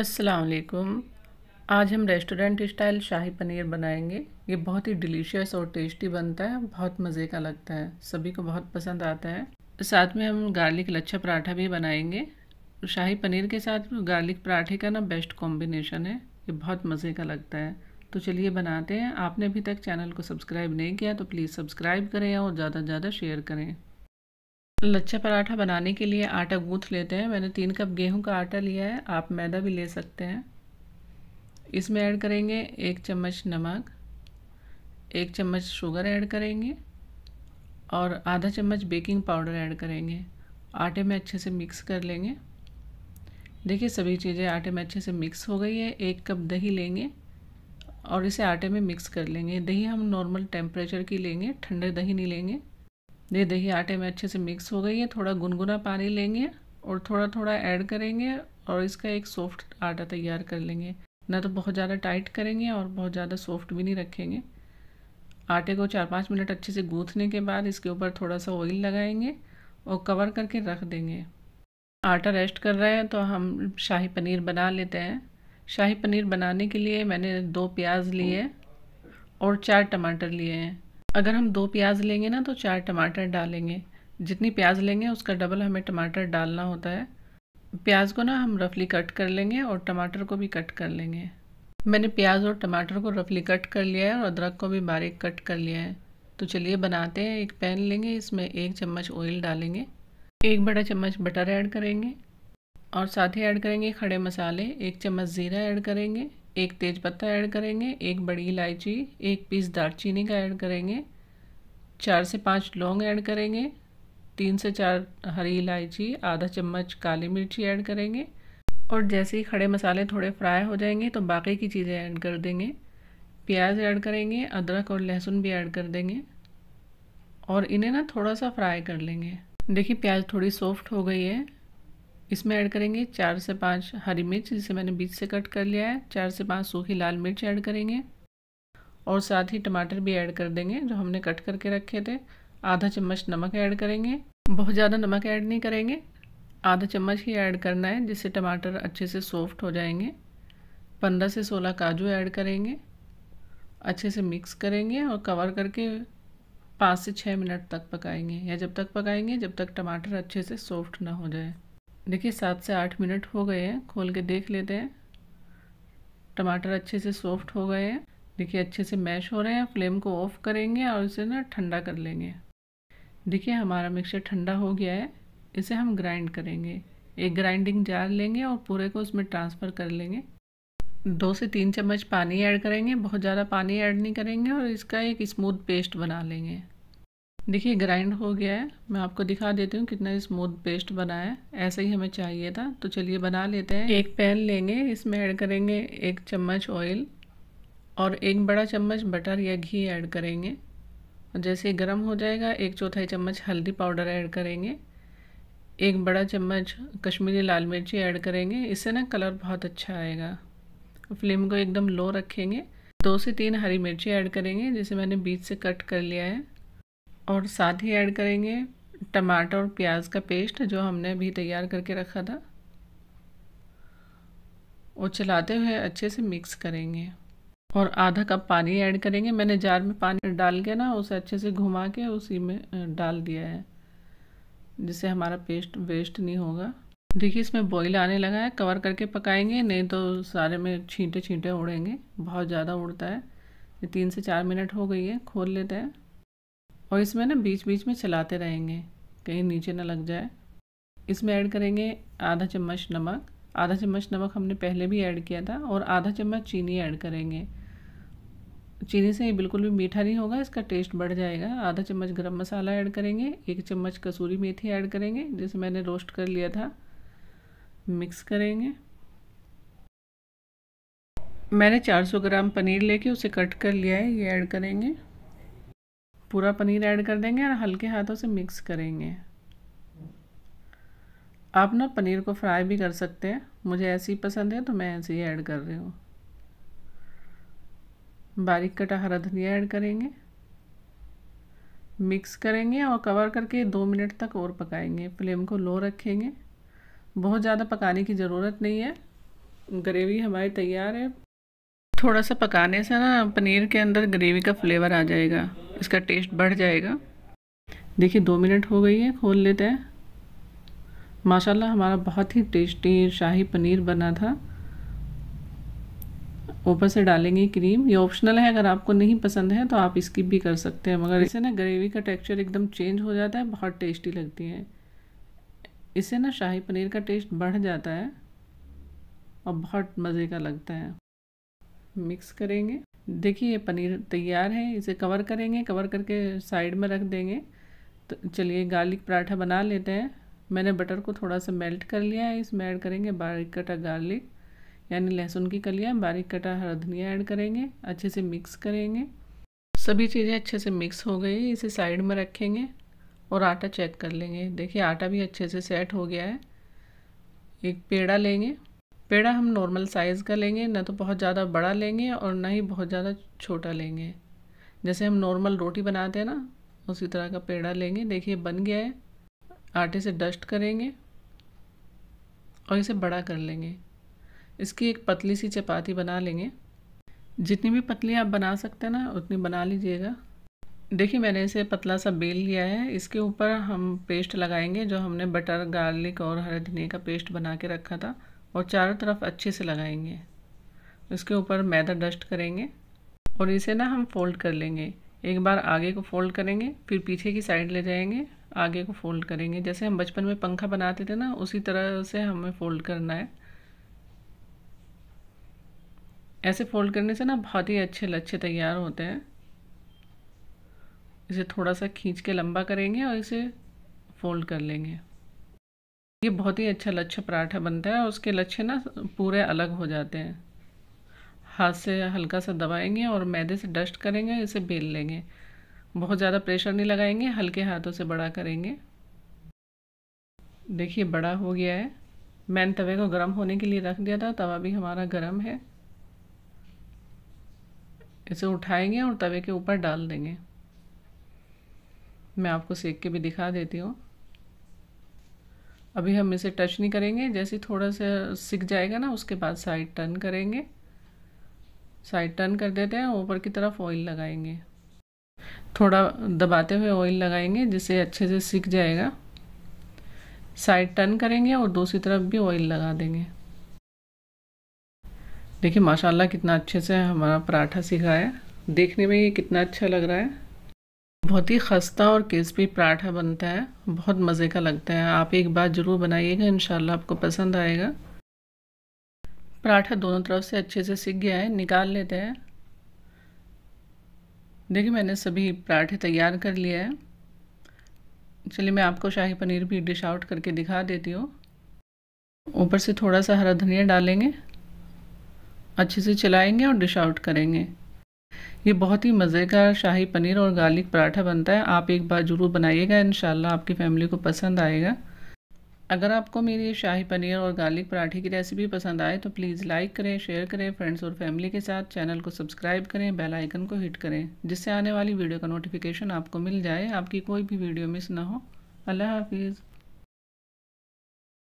अस्सलाम वालेकुम। आज हम रेस्टोरेंट स्टाइल शाही पनीर बनाएँगे। ये बहुत ही डिलीशियस और टेस्टी बनता है, बहुत मज़े का लगता है, सभी को बहुत पसंद आता है। साथ में हम गार्लिक लच्छा पराठा भी बनाएँगे। शाही पनीर के साथ गार्लिक पराठे का ना बेस्ट कॉम्बिनेशन है, ये बहुत मज़े का लगता है। तो चलिए बनाते हैं। आपने अभी तक चैनल को सब्सक्राइब नहीं किया तो प्लीज़ सब्सक्राइब करें और ज़्यादा से ज़्यादा शेयर करें। लच्छा पराठा बनाने के लिए आटा गूँथ लेते हैं। मैंने तीन कप गेहूँ का आटा लिया है। आप मैदा भी ले सकते हैं। इसमें ऐड करेंगे एक चम्मच नमक, एक चम्मच शुगर ऐड करेंगे और आधा चम्मच बेकिंग पाउडर ऐड करेंगे। आटे में अच्छे से मिक्स कर लेंगे। देखिए, सभी चीज़ें आटे में अच्छे से मिक्स हो गई है। एक कप दही लेंगे और इसे आटे में मिक्स कर लेंगे। दही हम नॉर्मल टेम्परेचर की लेंगे, ठंडे दही नहीं लेंगे। ये दही आटे में अच्छे से मिक्स हो गई है, थोड़ा गुनगुना पानी लेंगे और थोड़ा थोड़ा ऐड करेंगे और इसका एक सॉफ्ट आटा तैयार कर लेंगे। ना तो बहुत ज़्यादा टाइट करेंगे और बहुत ज़्यादा सॉफ्ट भी नहीं रखेंगे। आटे को चार पाँच मिनट अच्छे से गूँथने के बाद इसके ऊपर थोड़ा सा ऑयल लगाएँगे और कवर करके रख देंगे। आटा रेस्ट कर रहा है तो हम शाही पनीर बना लेते हैं। शाही पनीर बनाने के लिए मैंने दो प्याज लिए और चार टमाटर लिए हैं। अगर हम दो प्याज लेंगे ना तो चार टमाटर डालेंगे। जितनी प्याज लेंगे, उसका डबल हमें टमाटर डालना होता है। प्याज को ना, हम रफली कट कर लेंगे और टमाटर को भी कट कर लेंगे। मैंने प्याज और टमाटर को रफली कट कर लिया है और अदरक को भी बारीक कट कर लिया है। तो चलिए बनाते हैं, एक पैन लेंगे, इसमें एक चम्मच ऑयल डालेंगे। एक बड़ा चम्मच बटर ऐड करेंगे और साथ ही ऐड करेंगे खड़े मसाले, एक चम्मच ज़ीरा ऐड करेंगे। एक तेज पत्ता ऐड करेंगे, एक बड़ी इलायची, एक पीस दालचीनी का ऐड करेंगे, चार से पाँच लौंग ऐड करेंगे, तीन से चार हरी इलायची, आधा चम्मच काली मिर्ची ऐड करेंगे। और जैसे ही खड़े मसाले थोड़े फ्राई हो जाएँगे तो बाकी की चीज़ें ऐड कर देंगे। प्याज ऐड करेंगे, अदरक और लहसुन भी ऐड कर देंगे। और इन्हें ना थोड़ा सा फ्राई कर लेंगे। देखिए प्याज थोड़ी सॉफ्ट हो गई है। इसमें ऐड करेंगे चार से पाँच हरी मिर्च, जिसे मैंने बीच से कट कर लिया है। चार से पाँच सूखी लाल मिर्च ऐड करेंगे। और साथ ही टमाटर भी ऐड कर देंगे, जो हमने कट करके रखे थे। आधा चम्मच नमक ऐड करेंगे। बहुत ज़्यादा नमक ऐड नहीं करेंगे। आधा चम्मच ही ऐड करना है, जिससे टमाटर अच्छे से सॉफ्ट हो जाएँगे। पंद्रह से सोलह काजू ऐड करेंगे। अच्छे से मिक्स करेंगे और कवर करके पाँच से छः मिनट तक पकाएँगे। या जब तक पकाएँगे, जब तक टमाटर अच्छे से सॉफ्ट ना हो जाए। देखिए, सात से आठ मिनट हो गए हैं, खोल के देख लेते हैं। टमाटर अच्छे से सॉफ्ट हो गए हैं। देखिए, अच्छे से मैश हो रहे हैं, फ्लेम को ऑफ़ करेंगे और इसे ना ठंडा कर लेंगे। देखिए, हमारा मिक्सर ठंडा हो गया है। इसे हम ग्राइंड करेंगे। एक ग्राइंडिंग जार लेंगे और पूरे को उसमें ट्रांसफ़र कर लेंगे। दो से तीन चम्मच पानी ऐड करेंगे, बहुत ज़्यादा पानी ऐड नहीं करेंगे और इसका एक स्मूथ पेस्ट बना लेंगे। देखिए ग्राइंड हो गया है। मैं आपको दिखा देती हूँ कितना स्मूथ पेस्ट बना है। ऐसा ही हमें चाहिए था। तो चलिए बना लेते हैं। एक पैन लेंगे, इसमें ऐड करेंगे एक चम्मच ऑयल और एक बड़ा चम्मच बटर या घी ऐड करेंगे। और जैसे गर्म हो जाएगा, एक चौथाई चम्मच हल्दी पाउडर ऐड करेंगे। एक बड़ा चम्मच कश्मीरी लाल मिर्ची ऐड करेंगे। इससे ना कलर बहुत अच्छा आएगा। फ्लेम को एकदम लो रखेंगे। दो से तीन हरी मिर्ची ऐड करेंगे, जिसे मैंने बीच से कट कर लिया है। और साथ ही ऐड करेंगे टमाटर और प्याज का पेस्ट जो हमने अभी तैयार करके रखा था। वो चलाते हुए अच्छे से मिक्स करेंगे। और आधा कप पानी ऐड करेंगे। मैंने जार में पानी डाल के ना उसे अच्छे से घुमा के उसी में डाल दिया है, जिससे हमारा पेस्ट वेस्ट नहीं होगा। देखिए, इसमें बॉईल आने लगा है। कवर करके पकाएँगे, नहीं तो सारे में छींटे छींटे उड़ेंगे। बहुत ज़्यादा उड़ता है। ये तीन से चार मिनट हो गई है, खोल लेते हैं। और इसमें ना बीच बीच में चलाते रहेंगे। कहीं नीचे ना लग जाए। इसमें ऐड करेंगे आधा चम्मच नमक। आधा चम्मच नमक हमने पहले भी ऐड किया था और आधा चम्मच चीनी ऐड करेंगे। चीनी से ये बिल्कुल भी मीठा नहीं होगा, इसका टेस्ट बढ़ जाएगा। आधा चम्मच गरम मसाला ऐड करेंगे। एक चम्मच कसूरी मेथी ऐड करेंगे, जिसे मैंने रोस्ट कर लिया था। मिक्स करेंगे। मैंने 400 ग्राम पनीर लेके उसे कट कर लिया है। ये ऐड करेंगे। पूरा पनीर ऐड कर देंगे और हल्के हाथों से मिक्स करेंगे। आप ना पनीर को फ्राई भी कर सकते हैं। मुझे ऐसी पसंद है तो मैं ऐसे ही ऐड कर रही हूँ। बारीक कटा हरा धनिया ऐड करेंगे। मिक्स करेंगे और कवर करके दो मिनट तक और पकाएँगे। फ्लेम को लो रखेंगे। बहुत ज़्यादा पकाने की ज़रूरत नहीं है। ग्रेवी हमारी तैयार है। थोड़ा सा पकाने से ना पनीर के अंदर ग्रेवी का फ्लेवर आ जाएगा। इसका टेस्ट बढ़ जाएगा। देखिए, दो मिनट हो गई है, खोल लेते हैं। माशाल्लाह, हमारा बहुत ही टेस्टी शाही पनीर बना था। ऊपर से डालेंगे क्रीम ये ऑप्शनल है, अगर आपको नहीं पसंद है तो आप इसकी भी कर सकते हैं, मगर इसे ना ग्रेवी का टेक्सचर एकदम चेंज हो जाता है, बहुत टेस्टी लगती है। इससे ना शाही पनीर का टेस्ट बढ़ जाता है और बहुत मज़े का लगता है। मिक्स करेंगे। देखिए ये पनीर तैयार है, इसे कवर करेंगे कवर करके साइड में रख देंगे। तो चलिए गार्लिक पराठा बना लेते हैं। मैंने बटर को थोड़ा सा मेल्ट कर लिया है इसमें ऐड करेंगे, बारीक कटा गार्लिक यानी लहसुन की कलियाँ, बारीक कटा हरा धनिया ऐड करेंगे, अच्छे से मिक्स करेंगे। सभी चीज़ें अच्छे से मिक्स हो गई, इसे साइड में रखेंगे और आटा चेक कर लेंगे। देखिए, आटा भी अच्छे से सेट हो गया है। एक पेड़ा लेंगे। पेड़ा हम नॉर्मल साइज़ का लेंगे, ना तो बहुत ज़्यादा बड़ा लेंगे और ना ही बहुत ज़्यादा छोटा लेंगे। जैसे हम नॉर्मल रोटी बनाते हैं ना, उसी तरह का पेड़ा लेंगे। देखिए, बन गया है। आटे से डस्ट करेंगे और इसे बड़ा कर लेंगे। इसकी एक पतली सी चपाती बना लेंगे। जितनी भी पतली आप बना सकते हैं ना, उतनी बना लीजिएगा। देखिए, मैंने इसे पतला सा बेल लिया है। इसके ऊपर हम पेस्ट लगाएँगे, जो हमने बटर गार्लिक और हरे धनिया का पेस्ट बना के रखा था। और चारों तरफ़ अच्छे से लगाएँगे। इसके ऊपर मैदा डस्ट करेंगे और इसे ना हम फोल्ड कर लेंगे। एक बार आगे को फोल्ड करेंगे, फिर पीछे की साइड ले जाएँगे, आगे को फोल्ड करेंगे। जैसे हम बचपन में पंखा बनाते थे ना, उसी तरह से हमें फोल्ड करना है। ऐसे फोल्ड करने से ना बहुत ही अच्छे लच्छे तैयार होते हैं। इसे थोड़ा सा खींच के लंबा करेंगे और इसे फोल्ड कर लेंगे। ये बहुत ही अच्छा लच्छा पराठा बनता है उसके लच्छे ना पूरे अलग हो जाते हैं। हाथ से हल्का सा दबाएँगे और मैदे से डस्ट करेंगे, इसे बेल लेंगे। बहुत ज़्यादा प्रेशर नहीं लगाएँगे, हल्के हाथों से बड़ा करेंगे। देखिए, बड़ा हो गया है। मैंने तवे को गर्म होने के लिए रख दिया था, तवा भी हमारा गर्म है। इसे उठाएँगे और तवे के ऊपर डाल देंगे। मैं आपको सेक के भी दिखा देती हूँ। अभी हम इसे टच नहीं करेंगे, जैसे थोड़ा सा सिक जाएगा ना, उसके बाद साइड टर्न करेंगे। साइड टर्न कर देते हैं, ऊपर की तरफ़ ऑयल लगाएँगे। थोड़ा दबाते हुए ऑयल लगाएँगे, जिससे अच्छे से सिक जाएगा। साइड टर्न करेंगे और दूसरी तरफ़ भी ऑयल लगा देंगे। देखिए, माशाल्लाह कितना अच्छे से हमारा पराठा सीखा है। देखने में ये कितना अच्छा लग रहा है। बहुत ही खस्ता और क्रिस्पी पराठा बनता है। बहुत मज़े का लगता है। आप एक बार ज़रूर बनाइएगा इन आपको पसंद आएगा। पराठा दोनों तरफ़ से अच्छे से सीख गया है, निकाल लेते हैं। देखिए, मैंने सभी पराठे तैयार कर लिए हैं। चलिए, मैं आपको शाही पनीर भी डिश आउट करके दिखा देती हूँ। ऊपर से थोड़ा सा हरा धनिया डालेंगे। अच्छे से चलाएँगे और डिश आउट करेंगे। ये बहुत ही मज़े का शाही पनीर और गार्लिक पराठा बनता है। आप एक बार ज़रूर बनाइएगा इन आपकी फैमिली को पसंद आएगा। अगर आपको मेरी ये शाही पनीर और गार्लिक पराठे की रेसिपी पसंद आए तो प्लीज़ लाइक करें, शेयर करें, फ्रेंड्स और फैमिली के साथ चैनल को सब्सक्राइब करें, बेल आइकन को हिट करें, जिससे आने वाली वीडियो का नोटिफिकेशन आपको मिल जाए, आपकी कोई भी वीडियो मिस ना हो। अल्लाह हाफिज़।